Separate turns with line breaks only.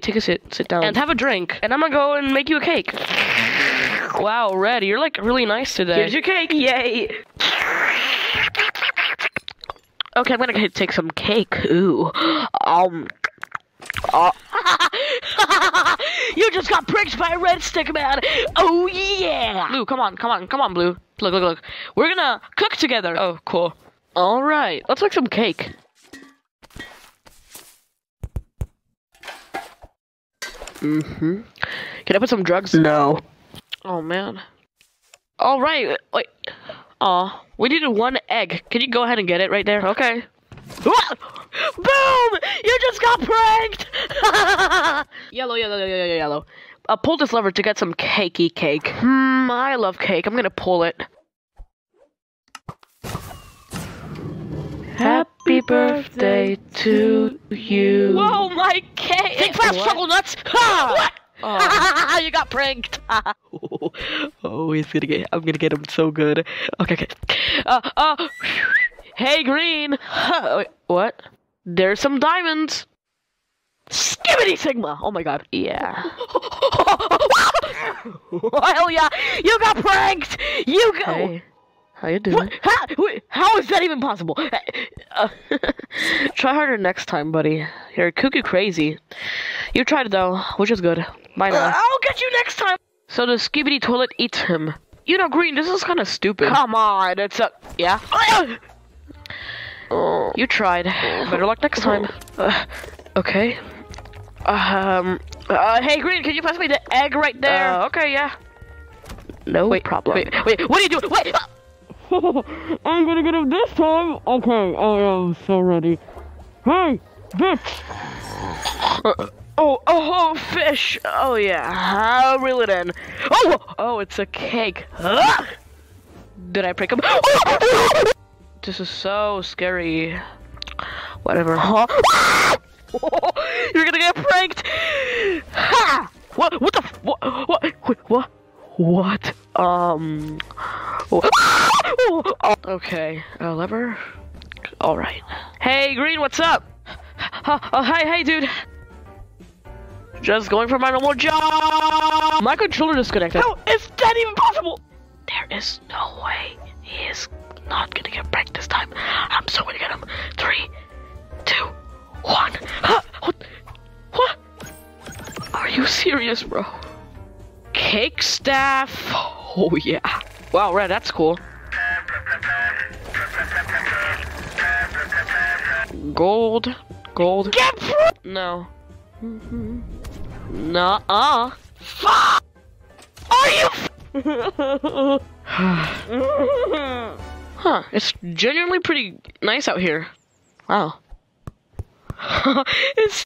Take a sit. Sit down. And have a drink. And I'm gonna go and make you a cake. Wow, Red, you're like really nice today.
Here's your cake. Yay.
Okay, I'm gonna take some cake. Ooh. Um. Uh, you just got pricked by a red stick man. Oh yeah. Blue, come on, come on, come on, Blue. Look, look, look. We're gonna cook together. Oh, cool. All right, let's make some cake. Mm-hmm. Can I put some drugs?
No.
Oh man. All right. Wait. Aw, we needed one egg. Can you go ahead and get it right there? Okay. Boom! You just got pranked! yellow, yellow, yellow, yellow, yellow. Uh, pull this lever to get some cakey cake. Hmm, I love cake. I'm gonna pull it. Happy birthday to you. Whoa, my cake! Think fast, struggle nuts! Ha! Oh. you got pranked. oh, he's gonna get. I'm gonna get him so good. Okay, okay. Uh, uh. Hey, Green. Wait, what? There's some diamonds. Skibidi Sigma! Oh my god. Yeah. Hell yeah! You got pranked! You go! Hey. How you doing? What? How, wait, how is that even possible? Uh, try harder next time, buddy. You're cuckoo crazy. You tried though, which is good. Bye now. Uh, I'll get you next time! So the skibidi toilet eats him. You know, Green, this is kind of stupid. Come on, it's a... Yeah? You tried. Better luck next time. Uh, okay. Um. Uh, hey, Green, can you pass me the egg right there? Uh, okay, yeah. No wait, problem. Wait, wait, what are you doing? Wait! I'm gonna get him this time! Okay, I am so ready. Hey, bitch! Oh, oh, oh, fish! Oh, yeah, I'll reel it in. Oh, oh, it's a cake. Did I prick him? This is so scary. Whatever. Huh? You're gonna get pranked! Ha! What? What the? What? What? What? What? Um. Okay. Uh, lever. All right. Hey, Green. What's up? Oh, uh, hi, hey, dude. Just going for my normal job. My controller disconnected. How is that even possible? There is no way he is not gonna get pranked this time. I'm so gonna get him. Three, two, one. Huh? What? What? Are you serious, bro? Cake staff. Oh yeah. Wow, Red, that's cool. Gold. Gold. Get No. Nuh-uh. Are you? Huh, it's genuinely pretty nice out here. Wow. it's